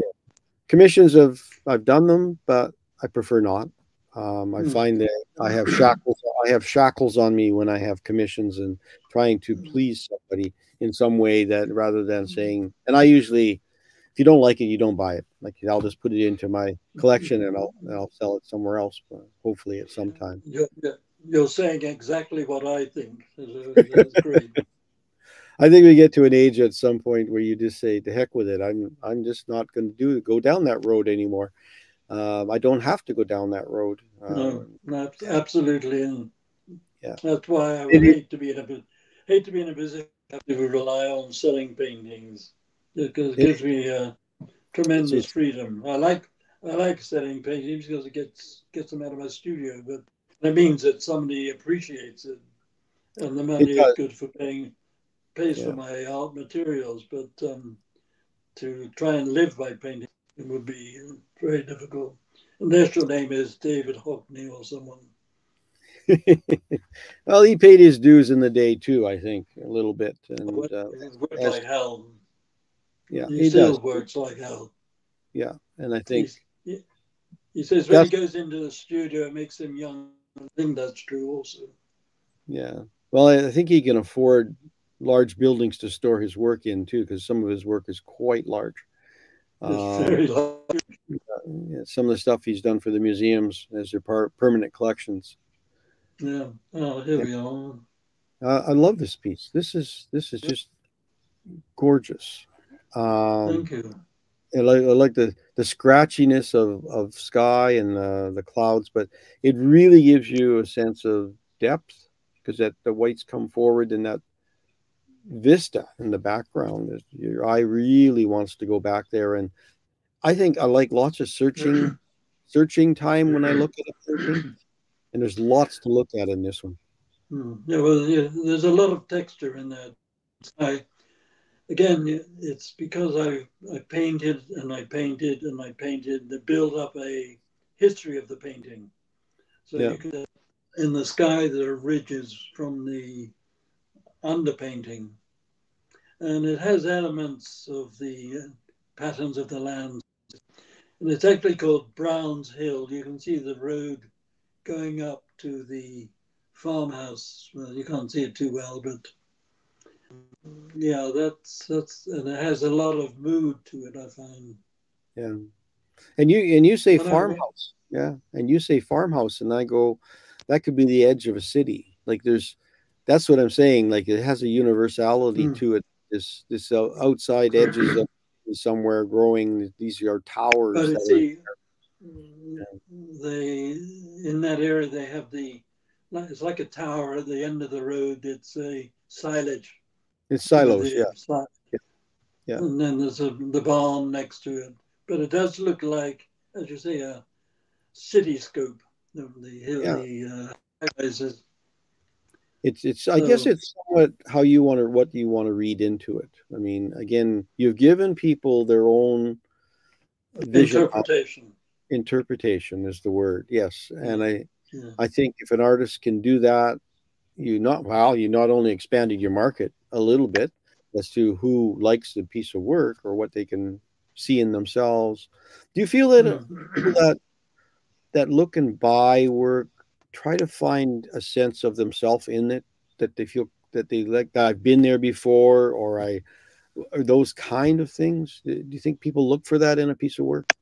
commissions have I've done them, but I prefer not. Um, I Mm. find that I have shackles. I have shackles on me when I have commissions and trying to Mm. please somebody in some way that rather than saying. And I usually if you don't like it, you don't buy it. Like I'll just put it into my collection and I'll I'll sell it somewhere else. But hopefully at some time. You're, you're saying exactly what I think. That's great. I think we get to an age at some point where you just say, "The heck with it! I'm I'm just not going to do go down that road anymore. Um, I don't have to go down that road." no, no, absolutely, and yeah, that's why I would hate to be in a hate to be in a position to rely on selling paintings because it gives me a tremendous freedom. I like I like selling paintings because it gets gets them out of my studio, but that means that somebody appreciates it, and the money is good for paying pays yeah. for my art materials. But um, to try and live by painting would be very difficult. Unless your name is David Hockney or someone. well, he paid his dues in the day too. I think a little bit, and uh, as, like hell. Yeah, he, he still does. works like hell. Yeah, and I think he, he says when he goes into the studio, it makes him young. I think that's true also. Yeah, well, I think he can afford large buildings to store his work in too, because some of his work is quite large. Um, very large. Yeah, some of the stuff he's done for the museums as their par- permanent collections. Yeah. Oh, here we are. Uh, I love this piece. This is this is just gorgeous. Um, Thank you. I like, I like the the scratchiness of of sky and uh, the clouds, but it really gives you a sense of depth because that the whites come forward and that vista in the background. Your eye really wants to go back there, and I think I like lots of searching searching time when I look at a painting, and there's lots to look at in this one. Hmm. Yeah, well, yeah, there's a lot of texture in that. I again, it's because I I painted and I painted and I painted to build up a history of the painting. So yeah. you in the sky there are ridges from the underpainting, and it has elements of the patterns of the land. And it's actually called Brown's Hill. You can see the road going up to the farmhouse. Well, you can't see it too well, but yeah, that's that's and it has a lot of mood to it. I find. Yeah, and you and you say farmhouse, yeah, and you say farmhouse, and I go, that could be the edge of a city. Like there's, that's what I'm saying. Like it has a universality mm. to it. This this outside edges of somewhere growing. These are towers. But see, they in that area they have the. It's like a tower at the end of the road. It's a silage it's silos, yeah. yeah. yeah. And then there's a, the barn next to it. But it does look like, as you say, a cityscope. The, the hill, yeah. the uh, highways. It's it's. I guess it's somewhat how you want to what you want to read into it. I mean, again, you've given people their own interpretation. Interpretation is the word. Yes, and I yeah. I think if an artist can do that, you not well, you not only expanded your market, a little bit as to who likes the piece of work or what they can see in themselves. Do you feel that mm-hmm. that that look and buy work try to find a sense of themselves in it that they feel that they like that I've been there before or I or those kind of things? Do you think people look for that in a piece of work?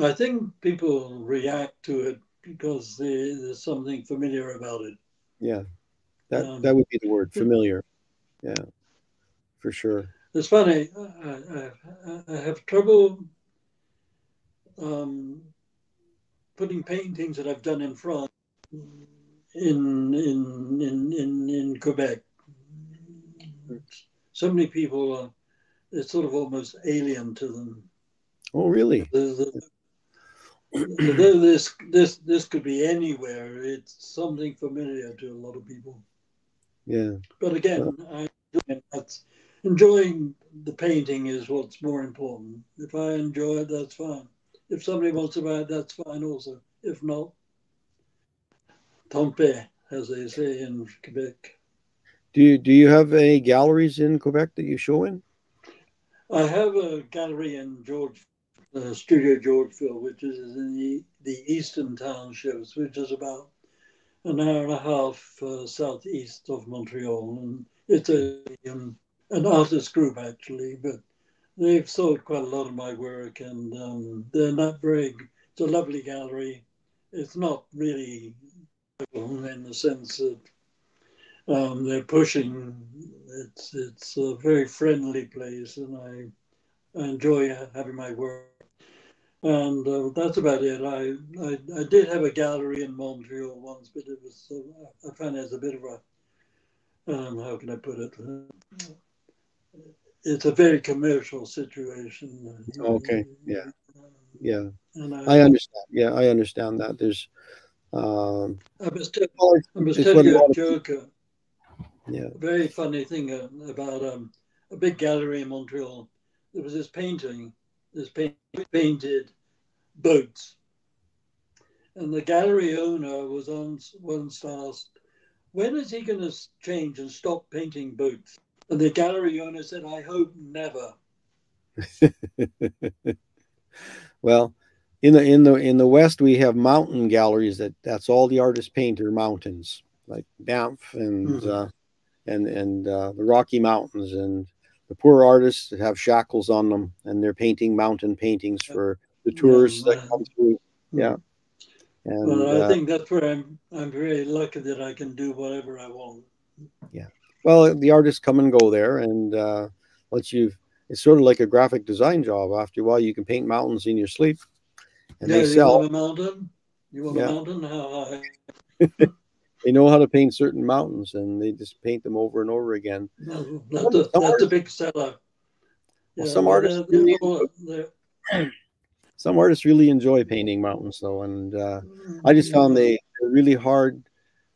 I think people react to it because they, there's something familiar about it. Yeah, that um, that would be the word familiar yeah, for sure. It's funny. I, I, I have trouble um, putting paintings that I've done in France in in in in, in Quebec. So many people are. It's sort of almost alien to them. Oh, really? The, the, this this this could be anywhere. It's something familiar to a lot of people. Yeah. But again, I, that's enjoying the painting is what's more important. If I enjoy it, that's fine. If somebody wants to buy it, that's fine also. If not, pis, as they say in Quebec. Do you, do you have any galleries in Quebec that you show in? I have a gallery in George, uh, Studio Georgeville, which is in the, the Eastern Townships, which is about an hour and a half uh, southeast of Montreal. And it's a um, an artist group actually, but they've sold quite a lot of my work, and um, they're not very. It's a lovely gallery. It's not really in the sense that um, they're pushing. It's it's a very friendly place, and I, I enjoy having my work. And uh, that's about it. I, I, I did have a gallery in Montreal once, but it was uh, I found it as a bit of a um, how can I put it? it's a very commercial situation. Okay. Yeah. Yeah. I, I, understand. Yeah, I understand that. There's. Um, I must tell, I must tell you a joke. Uh, yeah. A very funny thing uh, about um, a big gallery in Montreal. There was this painting, this painted boats, and the gallery owner was on once asked, "When is he going to change and stop painting boats?" And the gallery owner said, I hope never. well, in the in the in the West, we have mountain galleries that that's all the artists paint are mountains, like Banff and mm-hmm. uh, and and uh, the Rocky Mountains, and the poor artists that have shackles on them, and they're painting mountain paintings for the tourists yeah, that come through. Hmm. Yeah. And, well, I uh, think that's where I'm. I'm very lucky that I can do whatever I want. Yeah. Well, the artists come and go there, and uh, once you've, it's sort of like a graphic design job. After a while, you can paint mountains in your sleep, and yeah, they sell. You want a mountain? You want yeah. a mountain? How high? they know how to paint certain mountains, and they just paint them over and over again. No, that's, a, that's a big seller. Well, yeah, some artists they're, really, they're, some artists really enjoy painting mountains, though, and uh, I just found they they're really hard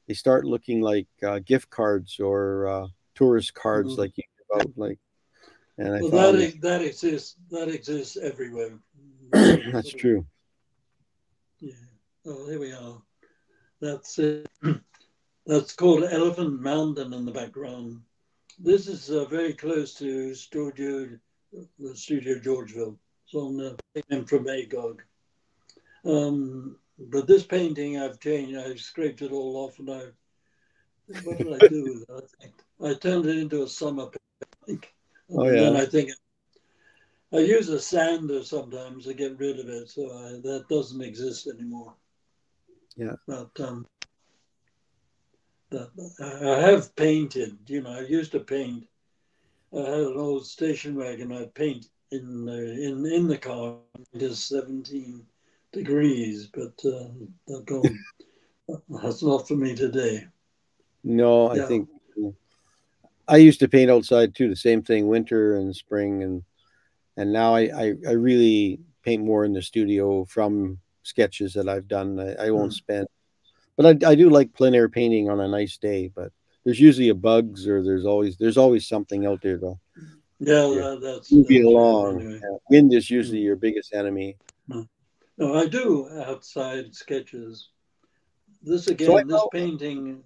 they start looking like uh, gift cards or uh, tourist cards, mm-hmm. like you give out. Like, and I well, that, is, that exists. That exists everywhere. That's true. Yeah. Oh, here we are. That's it. That's called Elephant Mountain in the background. This is uh, very close to Studio, the Studio Georgeville. It's on the uh, from Magog. Um, but this painting I've changed. I've scraped it all off, and I what did I do with it? I, think I turned it into a summer painting. Oh yeah. And I think I use a sander sometimes to get rid of it, so I, that doesn't exist anymore. Yeah. But um, I have painted. You know, I used to paint. I had an old station wagon. I'd paint in the in in the car. It is seventeen degrees, but uh, that's not for me today. No, I think I used to paint outside too. The same thing, winter and spring, and and now I I, I really paint more in the studio from sketches that I've done. I, I won't mm. spend, but I, I do like plein air painting on a nice day. But there's usually a bugs or there's always there's always something out there though. Yeah, yeah. that's moving along. Anyway. Yeah. Wind is usually your biggest enemy. Mm. No, I do outside sketches. This again, so this painting,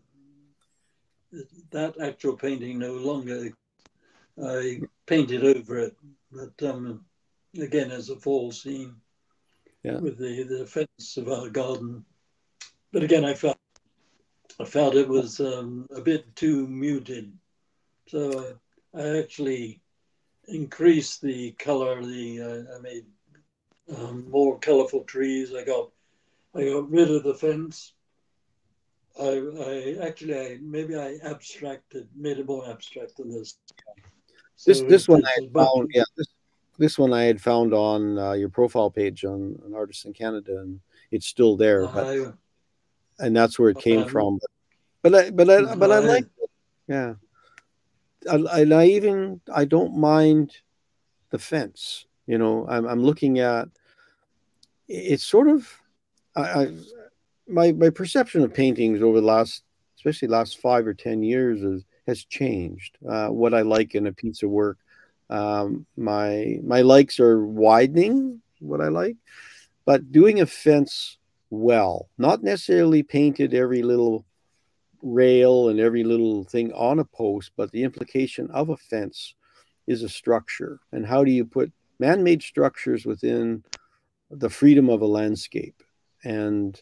that actual painting no longer. I painted over it, but um, again as a fall scene yeah. with the, the fence of our garden. But again, I felt I felt it was um, a bit too muted, so I actually increased the color. The uh, I made um, more colorful trees. I got I got rid of the fence. I, I actually I, maybe I abstracted, made it more abstract than this. So this this one I found, yeah, this this one I had found on uh, your profile page on, on Artists in Canada, and it's still there. But, I, and that's where it came um, from. But, but I but I but I, like. Yeah. I, I even I don't mind the fence. You know, I'm I'm looking at it's sort of I, I my my perception of paintings over the last especially last five or ten years is, has changed. Uh, what I like in a piece of work, um, my my likes are widening. What I like, but doing a fence well, not necessarily painted every little rail and every little thing on a post, but the implication of a fence is a structure. And how do you put man-made structures within the freedom of a landscape? And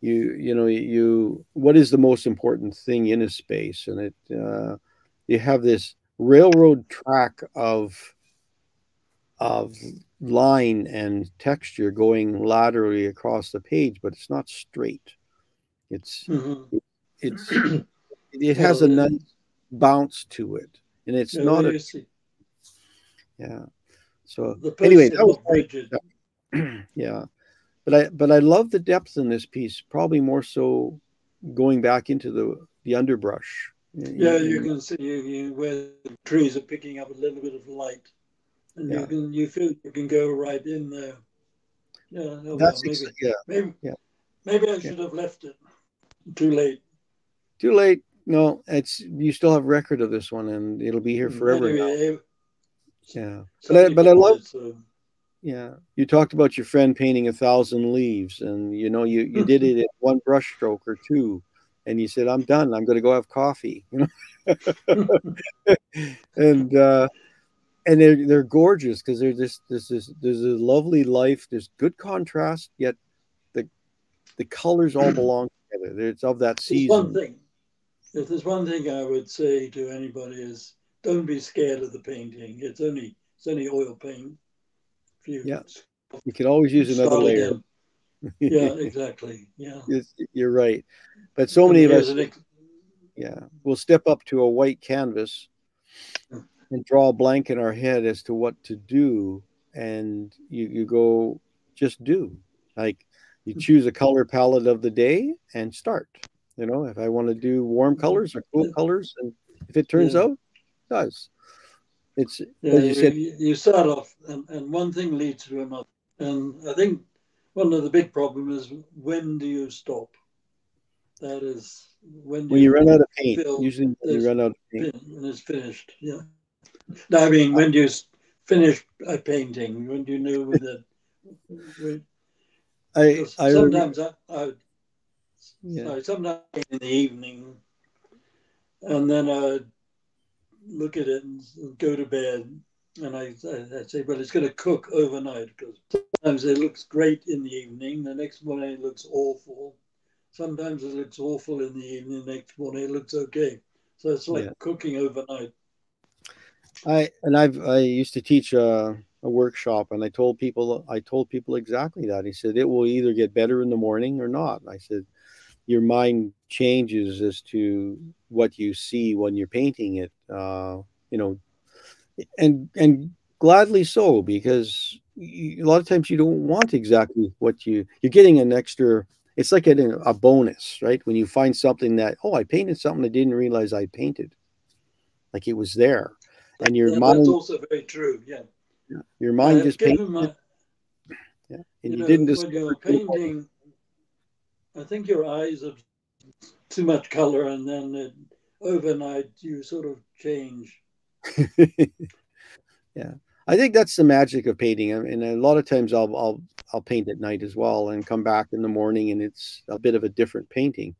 you you know you what is the most important thing in a space? And it uh, you have this railroad track of of line and texture going laterally across the page, but it's not straight. It's Mhm. it's it has a nice bounce to it, and it's Yeah, not a yeah. So anyway, that was rigid. yeah, but I but I love the depth in this piece. Probably more so going back into the the underbrush. Yeah, you can see you, you where the trees are picking up a little bit of light, and Yeah. you can you feel you can go right in there. Yeah, oh, well, That's maybe ex- yeah. maybe yeah. maybe I should have left it. Too late. Too late. No, it's you still have record of this one, and it'll be here forever. now. Anyway, Yeah, but I, but I love it, so. Yeah, you talked about your friend painting a thousand leaves, and you know you you did it in one brush stroke or two, and you said, "I'm done. I'm going to go have coffee." You know, and uh, and they're they're gorgeous because they're just this is there's a lovely life. There's good contrast, yet the the colors all belong together. It's of that There's one thing. If there's one thing I would say to anybody is don't be scared of the painting. It's only it's only oil paint. You Yeah. You can always use another layer. again. Yeah, exactly. Yeah. It's- you're right, but so many of us yeah we'll step up to a white canvas and draw a blank in our head as to what to do and you, you go just do like you hmm. choose a color palette of the day and start you know if i want to do warm mm-hmm. colors or cool colors and if it turns Yeah. out it does it's Yeah, as you you, said you- you start off, and, and one thing leads to another. And I think one of the big problems is when do you stop? That is when when you run out of paint usually you run out of paint and it's finished. Yeah. No, I mean when do you finish a painting? When do you know with it? i i sometimes I, I yeah. sorry, sometimes in the evening, and then I'd look at it and go to bed, and I I say, well, it's going to cook overnight because sometimes it looks great in the evening, the next morning it looks awful. Sometimes it looks awful in the evening, the next morning it looks okay. So it's like Yeah. cooking overnight. I and I've I used to teach a, a workshop, and I told people I told people exactly that. He said it will either get better in the morning or not. I said your mind changes as to what you see when you're painting it. Uh, you know, and and gladly so because a lot of times you don't want exactly what you you're getting an extra. It's like getting a bonus, right? When you find something that oh, I painted something I didn't realize I painted, like it was there and your Yeah, mind that's also very true. Yeah. your mind I've just painted my- it, and you you, know, didn't when just you're painting, I think your eyes have too much color, and then it, overnight you sort of change. yeah i think that's the magic of painting I mean, a lot of times i'll i'll i'll paint at night as well and come back in the morning and it's a bit of a different painting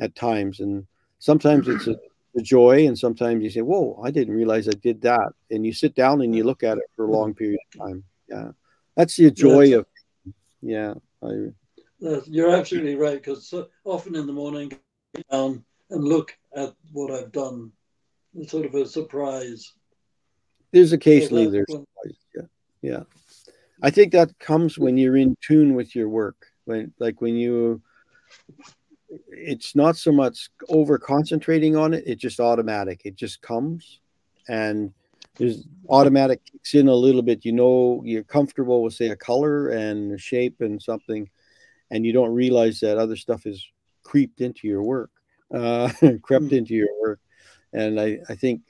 at times and sometimes it's a, a joy and sometimes you say whoa i didn't realize i did that. And you sit down and you mm-hmm. look at it for a mm-hmm. long period of time. Yeah. That's the joy of yeah I, You're absolutely right, because so often in the morning, down and look at what I've done. It's sort of a surprise. there's occasionally So there's yeah yeah. I think that comes when you're in tune with your work when like when you it's not so much over concentrating on it it's just automatic it just comes and there's automatic kicks in a little bit you know you're comfortable with say a color and a shape and something and you don't realize that other stuff is creeped into your work uh crept into your work and i i think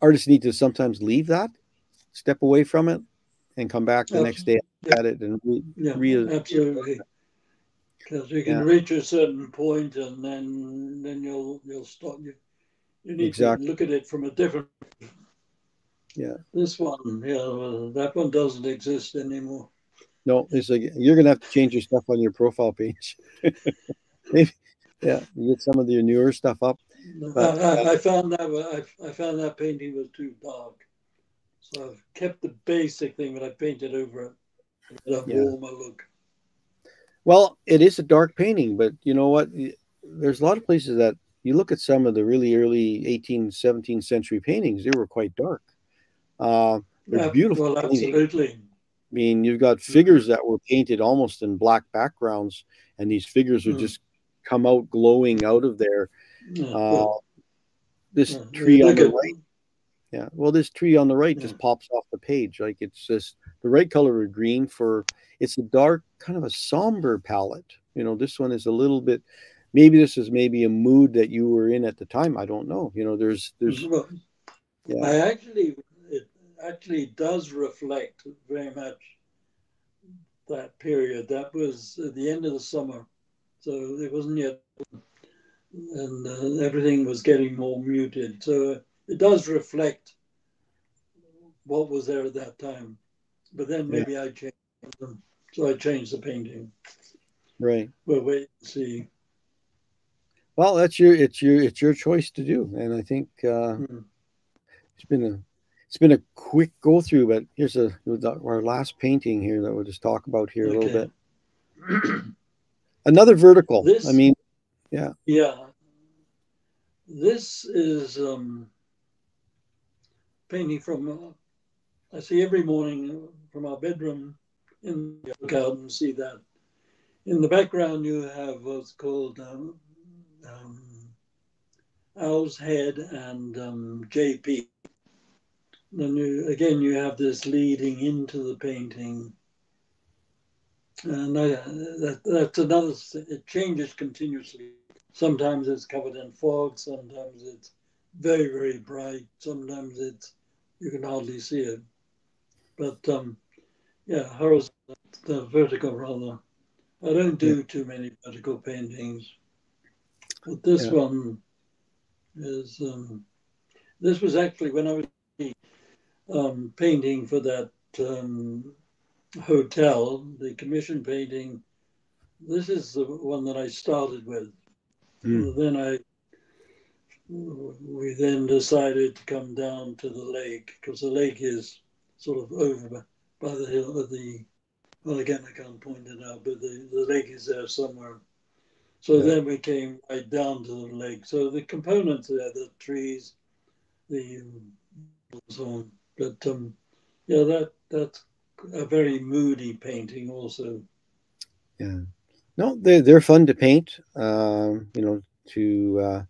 artists need to sometimes leave that step away from it and come back the next day at it and re- Yeah, Real- absolutely. Because you can Yeah. reach a certain point, and then then you'll you'll stop. You you need Exactly. to look at it from a different. Yeah. This one, yeah, well, that one doesn't exist anymore. no it's like you're gonna have to change your stuff on your profile page Maybe, yeah you get some of your newer stuff up But- I, I, I found that I, I found that painting was too dark, so I've kept the basic thing, but I painted over it. A Yeah. warmer look. Well it is a dark painting but you know what there's a lot of places that you look at some of the really early 18th 17th century paintings they were quite dark uh, they're Yeah, beautiful. Well, absolutely. I mean, you've got figures that were painted almost in black backgrounds, and these figures would Mm. just come out glowing out of there. Yeah, Uh, this tree on the right, yeah. Well, this tree on the right just Yeah. pops off the page. Like it's just the right color of green for it's a dark, kind of a somber palette. You know, this one is a little bit. Maybe this is maybe a mood that you were in at the time. I don't know. You know, there's there's Well, yeah. I actually, it actually does reflect very much that period. That was at the end of the summer, so it wasn't yet, and uh, everything was getting more muted. So it does reflect what was there at that time. But then Yeah. maybe I changed them, so I changed the painting. right. We'll wait and see. Well, that's your it's your it's your choice to do, and I think uh, Hmm. it's been a it's been a quick go through. But here's a our last painting here that we'll just talk about here a little bit. Another vertical. This- I mean, yeah. Yeah. This is um, painting from, uh, I see every morning from our bedroom in the and see that. In the background, you have what's called um, um, Owl's Head and um, Jay Peak. Then you, again, you have this leading into the painting. And I, that, that's another, it changes continuously. Sometimes it's covered in fog, sometimes it's very, very bright, sometimes it's, you can hardly see it. But um, yeah, horizontal, the vertical rather. I don't do too many vertical paintings. But this Yeah. one is, um, this was actually when I was um, painting for that um, hotel, the commission painting. This is the one that I started with. Hmm. Then I, we then decided to come down to the lake because the lake is sort of over by the hill of the. Well, again, I can't point it out, but the, the lake is there somewhere. So Yeah. then we came right down to the lake. So the components there, the trees, the so on. But um, yeah, that that's a very moody painting also. yeah. No, they're they're fun to paint. Um, you know, to uh,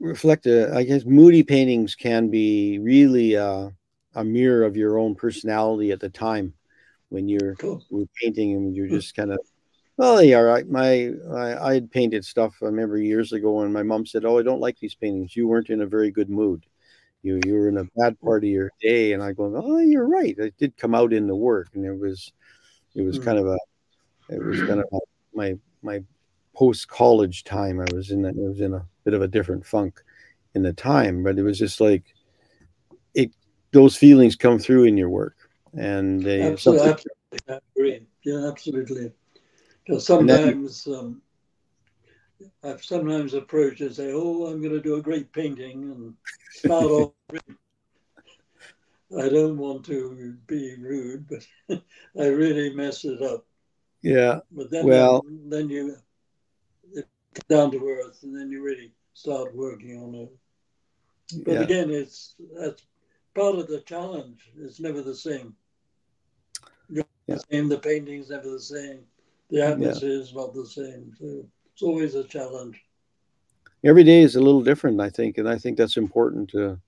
reflect. A, I guess moody paintings can be really uh, a mirror of your own personality at the time when you're Cool. painting and you're Hmm. just kind of well yeah right my I, I had painted stuff i remember years ago and my mom said oh i don't like these paintings you weren't in a very good mood you you were in a bad part of your day and i go oh you're right it did come out in the work and it was it was Hmm. kind of a it was kind of my my post college time i was in a, it was in a bit of a different funk in the time but it was just like it those feelings come through in your work and they Absolutely, absolutely, I agree. Yeah, absolutely. Because sometimes um, I've sometimes approached and say, "Oh, I'm going to do a great painting," and start off. I don't want to be rude, but I really mess it up. yeah But then, Well- then you down to earth, and then you really start working on it. But yeah again, it's that's part of the challenge. It's never the same. You're Yeah. the same. The painting's never the same. The atmosphere is not the same. So it's always a challenge. every day is a little different i think and i think that's important to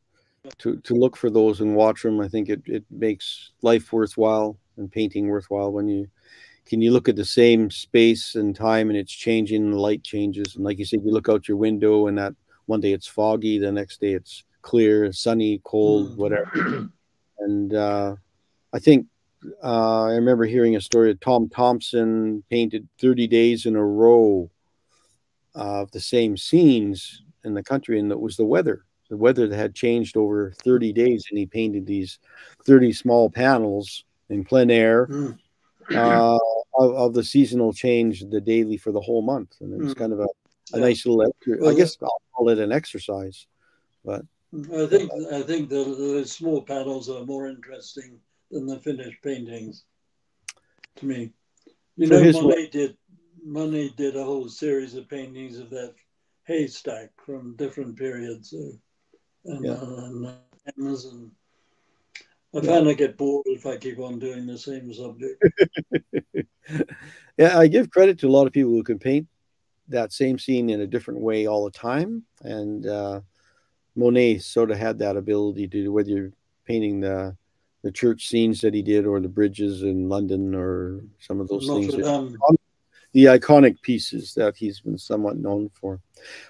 to to look for those and watch them i think it, it makes life worthwhile and painting worthwhile when you can you look at the same space and time and it's changing and the light changes and like you said you look out your window and that one day it's foggy the next day it's clear sunny cold Mm. whatever and uh i think uh i remember hearing a story of Tom Thomson painted 30 days in a row of the same scenes in the country, and it was the weather. The weather that had changed over 30 days, and he painted these 30 small panels in plein air Mm. uh, of, of the seasonal change, the daily for the whole month, and it was Mm. kind of a, a Yeah. nice little. exer- I guess I'll call it an exercise. But I think I think the, the small panels are more interesting than the finished paintings. To me, you So know, what- Monet did Monet did a whole series of paintings of that haystack from different periods, uh, and, Yeah. uh, and uh, Amazon. I find I get bored if I keep on doing the same subject. yeah, I give credit to a lot of people who can paint that same scene in a different way all the time. And uh, Monet sort of had that ability to do whether you're painting the the church scenes that he did or the bridges in London or some of those Notre things. The iconic pieces that he's been somewhat known for.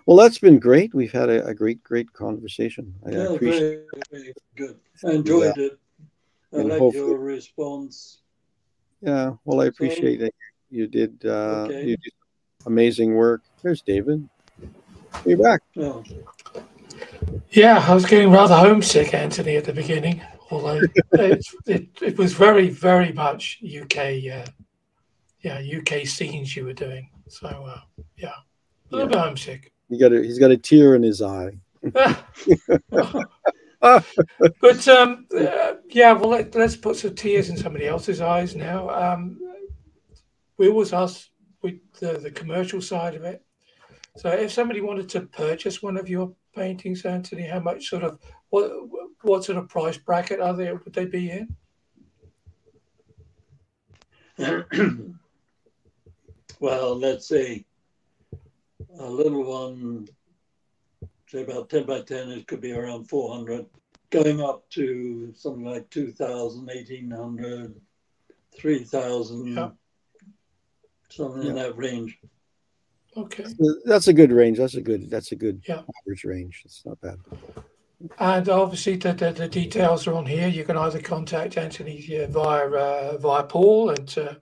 Well, that's been great. We've had a, a great, great conversation. I Yeah, appreciate very, very good. I enjoyed it. I And like hopefully- your response. Yeah, well, I appreciate it. You did uh, Okay. you did amazing work. There's David. You're back. Oh, Yeah, I was getting rather homesick, Anthony, at the beginning. Although it, it, it was very, very much UK, uh, yeah, UK scenes you were doing. So uh, yeah, a little bit homesick. You got a, he's got a tear in his eye. but um, uh, yeah, well, let, us put some tears in somebody else's eyes now. Um, we always ask with the, the commercial side of it. So, if somebody wanted to purchase one of your paintings, Anthony, how much sort of what what sort of price bracket are they would they be in? well, let's see. a little one, say about 10 by 10, it could be around 400, going up to something like 2,000, 1,800, 3,000, Yeah. something in that range. Okay. That's a good range. That's a good. That's a good Yeah. average range. It's not bad. And obviously, the, the, the details are on here. You can either contact Anthony uh, via uh, via Paul and uh,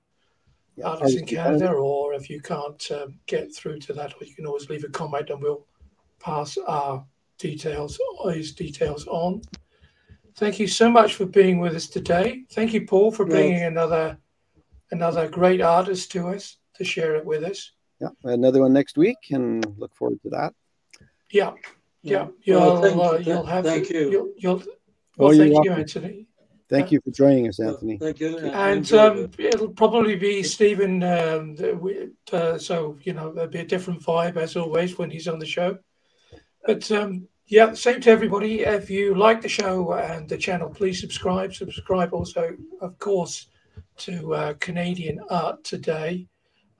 Yeah, artists in Canada, or if you can't um, get through to that, or you can always leave a comment and we'll pass our details, his details on. Thank you so much for being with us today. Thank you, Paul, for No. bringing another another great artist to us to share it with us. Yeah, another one next week, and look forward to that. Yeah, yeah, you'll Well, thank- uh, th- you'll have Thank you. You'll, you'll Oh, well, you're thank you, welcome. Anthony. Thank you for joining us, Anthony. Thank you. And um, it. it'll probably be Stephen. Um, uh, so you know, there'll be a different vibe as always when he's on the show. But um, yeah, same to everybody. If you like the show and the channel, please subscribe. Subscribe also, of course, to uh, Canadian Art Today.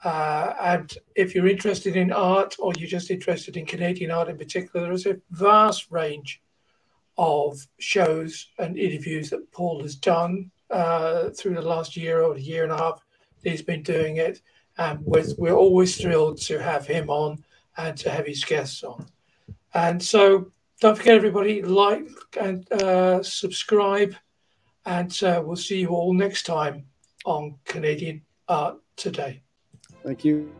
Uh, and if you're interested in art or you're just interested in Canadian art in particular, there is a vast range of shows and interviews that Paul has done uh, through the last year or year and a half. He's been doing it, and with, we're always thrilled to have him on and to have his guests on. And so, don't forget, everybody, like and uh, subscribe, and uh, we'll see you all next time on Canadian Art Today. Thank you.